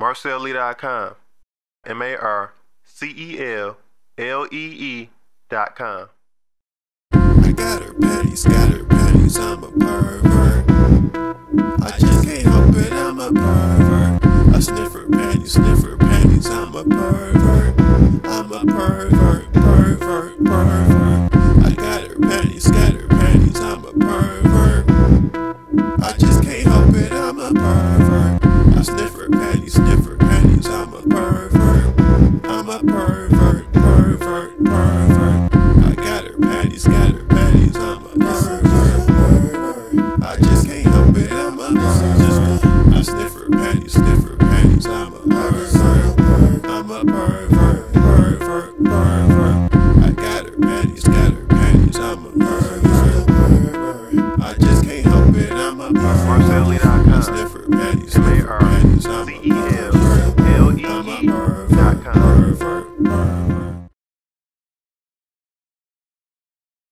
MarcelLee.com. M A R C E L L E E dot com. I got her I'm a pervert. I just can't help it, I'm a pervert. I sniff her panties, sniff her panties, I'm a pervert. I'm a pervert, pervert, pervert. I got her panties, her panties, I'm a pervert. I just can't help it, I'm a pervert. I sniff her panties, sniff panties, I'm a pervert. I'm a pervert, pervert, pervert. I got her panties, got her panties, I'm a pervert. I just can't help it, I'm a pervert. I sniff her panties, sniff her panties, I'm a pervert. I'm a pervert, pervert, pervert. I got her panties, got her panties, I'm a pervert. I just can't help it, I'm a pervert. I sniff panties, sniff her panties,